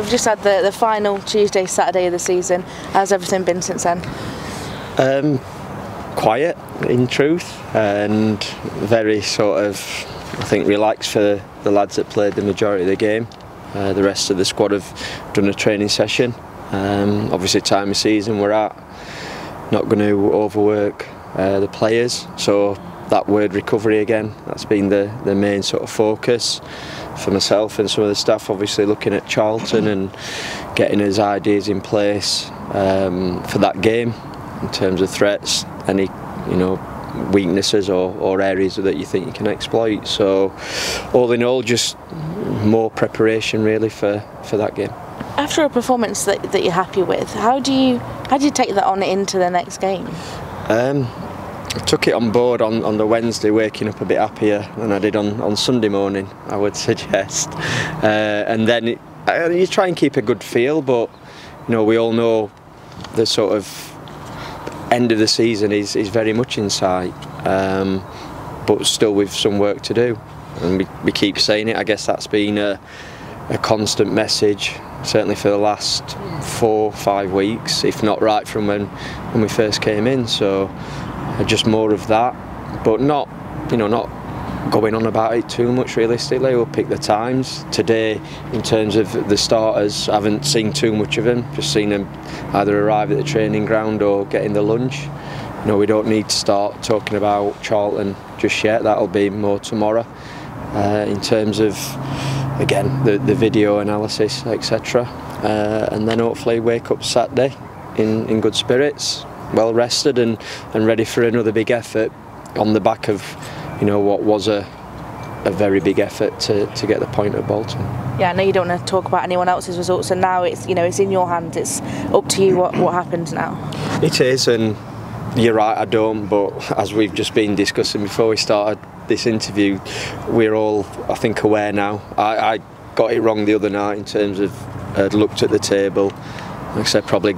We've just had the, the final Tuesday, Saturday of the season. How's everything been since then? Um, quiet, in truth, and very sort of, I think, relaxed for the lads that played the majority of the game. Uh, the rest of the squad have done a training session. Um, obviously, time of season we're at, not going to overwork uh, the players. So that word recovery again, that's been the, the main sort of focus for myself and some of the staff. Obviously, looking at Charlton and getting his ideas in place um, for that game in terms of threats, any you know weaknesses or, or areas that you think you can exploit. So all in all, just more preparation really for, for that game. After a performance that, that you're happy with, how do you how do you take that on into the next game? Um, I took it on board on, on the Wednesday, waking up a bit happier than I did on, on Sunday morning, I would suggest. Uh, and then it, uh, you try and keep a good feel, but you know we all know the sort of end of the season is, is very much in sight, um, but still with some work to do. And we, we keep saying it. I guess that's been a, a constant message, certainly for the last four, five weeks, if not right from when, when we first came in. So just more of that, but not, you know, not going on about it too much realistically. We'll pick the times. Today, in terms of the starters, I haven't seen too much of them, just seen them either arrive at the training ground or getting the lunch. You know, we don't need to start talking about Charlton just yet, that'll be more tomorrow. Uh, in terms of, again, the, the video analysis, etc. Uh, and then hopefully wake up Saturday in, in good spirits, well rested and, and ready for another big effort on the back of you know what was a a very big effort to, to get the point at Bolton. Yeah, I know you don't want to talk about anyone else's results, and now it's you know it's in your hands. It's up to you what what happens now. It is, and you're right. I don't, but as we've just been discussing before we started this interview, we're all I think aware now. I, I got it wrong the other night in terms of I'd looked at the table. Like I said, probably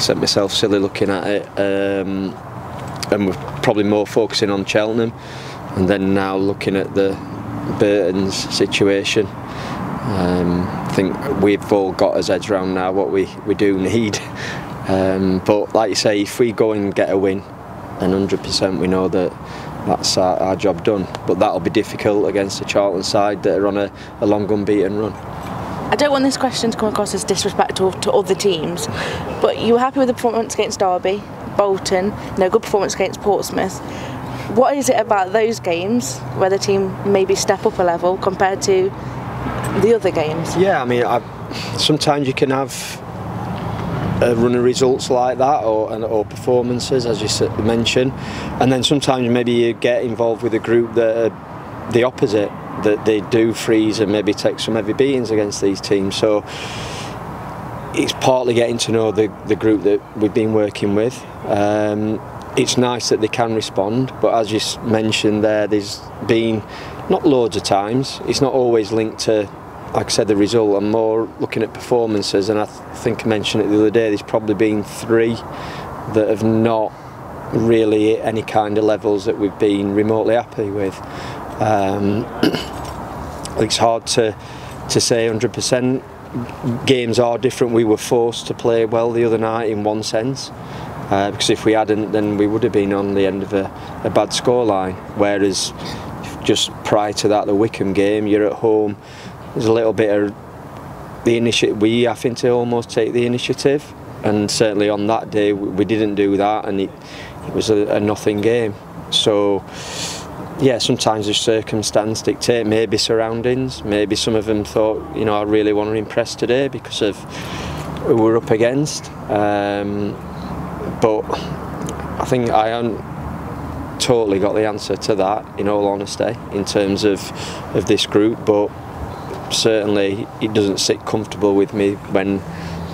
sent myself silly looking at it, um, and we're probably more focusing on Cheltenham and then now looking at the Burton's situation. Um, I think we've all got our heads around now what we, we do need. Um, but like you say if we go and get a win then 100% we know that that's our, our, job done. But that'll be difficult against the Charlton side that are on a, a long unbeaten run I don't want this question to come across as disrespectful to other teams, but you were happy with the performance against Derby, Bolton, no good performance against Portsmouth. What is it about those games where the team maybe step up a level compared to the other games? Yeah, I mean, I, sometimes you can have a run of results like that or, or performances, as you mentioned, and then sometimes maybe you get involved with a group that are the opposite, that they do freeze and maybe take some heavy beatings against these teams. So it's partly getting to know the, the group that we've been working with. Um, it's nice that they can respond, but as you mentioned there, there's been not loads of times. It's not always linked to, like I said, the result. I'm more looking at performances, and I th think I mentioned it the other day. There's probably been three that have not really any kind of levels that we've been remotely happy with. Um, it's hard to to say 100%. Games are different. We were forced to play well the other night in one sense uh, because if we hadn't, then we would have been on the end of a, a bad scoreline. Whereas just prior to that, the Wycombe game, you're at home. There's a little bit of the initiative. We having to almost take the initiative, and certainly on that day we didn't do that, and it, it was a, a nothing game. So yeah, sometimes the circumstance dictate, maybe surroundings, maybe some of them thought, you know, I really want to impress today because of who we're up against. Um, but I think I haven't totally got the answer to that, in all honesty, in terms of of this group. But certainly, it doesn't sit comfortable with me when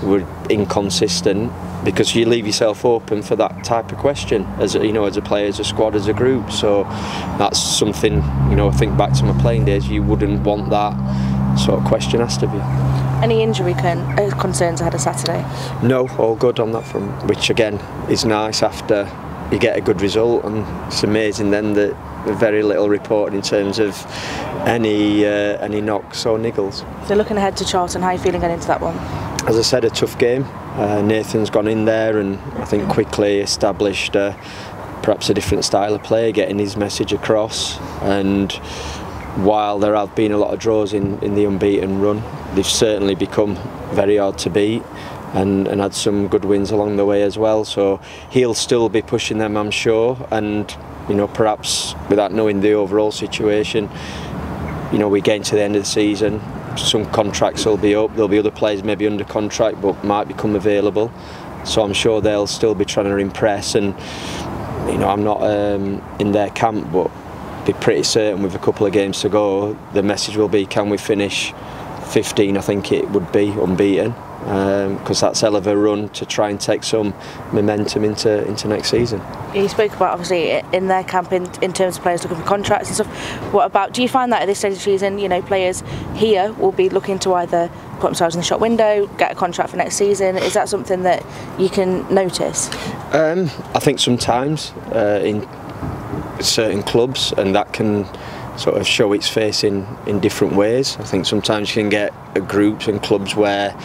we're inconsistent because you leave yourself open for that type of question as a, you know as a player as a squad as a group so that's something you know I think back to my playing days you wouldn't want that sort of question asked of you any injury con uh, concerns ahead of Saturday? No, all good on that front, which again is nice after you get a good result, and it's amazing then that very little reported in terms of any uh, any knocks or niggles. So looking ahead to Charlton, how are you feeling going into that one? As I said, a tough game. Uh, Nathan's gone in there and I think quickly established uh, perhaps a different style of play, getting his message across. And while there have been a lot of draws in, in the unbeaten run, they've certainly become very hard to beat. And, and had some good wins along the way as well. So he'll still be pushing them, I'm sure. And you know, perhaps without knowing the overall situation, you know, we get into the end of the season, some contracts will be up, there'll be other players maybe under contract but might become available. So I'm sure they'll still be trying to impress and you know I'm not um, in their camp but be pretty certain with a couple of games to go the message will be can we finish 15 I think it would be unbeaten because um, that's hell of a run to try and take some momentum into into next season. You spoke about obviously in their camp in, in terms of players looking for contracts and stuff. What about? Do you find that at this stage of the season, you know, players here will be looking to either put themselves in the shop window, get a contract for next season? Is that something that you can notice? Um, I think sometimes uh, in certain clubs, and that can sort of show its face in, in different ways. I think sometimes you can get groups and clubs where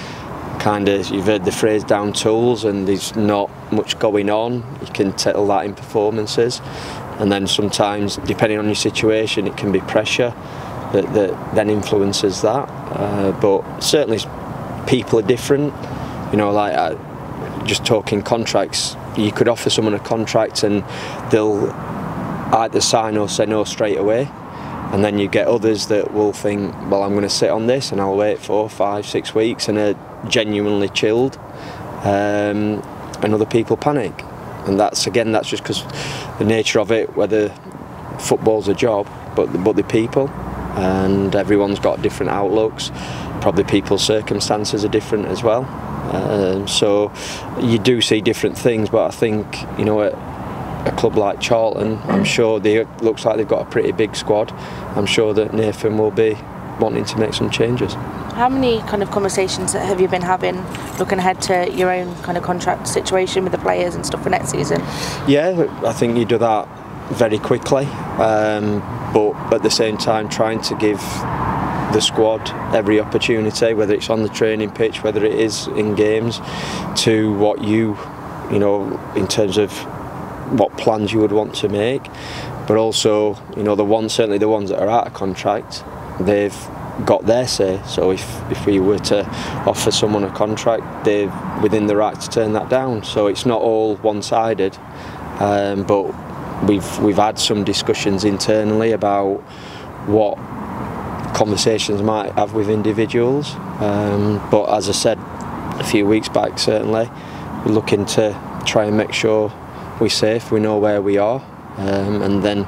kind of you've heard the phrase down tools and there's not much going on. You can tell that in performances. And then sometimes depending on your situation it can be pressure that, that then influences that. Uh, but certainly people are different. You know like uh, just talking contracts you could offer someone a contract and they'll either sign or say no straight away. And then you get others that will think well I'm going to sit on this and I'll wait four, five, six weeks and are genuinely chilled um, and other people panic. And that's again that's just because the nature of it whether football's a job but but the people and everyone's got different outlooks. Probably people's circumstances are different as well. Uh, so you do see different things but I think you know a club like Charlton, I'm sure they looks like they've got a pretty big squad. I'm sure that Nathan will be wanting to make some changes. How many kind of conversations have you been having looking ahead to your own kind of contract situation with the players and stuff for next season? Yeah, I think you do that very quickly, um, but at the same time trying to give the squad every opportunity, whether it's on the training pitch, whether it is in games, to what you, you know, in terms of what plans you would want to make, but also you know the ones certainly the ones that are out of contract, they've got their say. So if if we were to offer someone a contract, they're within the right to turn that down. So it's not all one-sided, um, but we've we've had some discussions internally about what conversations might have with individuals. Um, but as I said a few weeks back, certainly we're looking to try and make sure we're safe, we know where we are, um, and then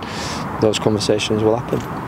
those conversations will happen.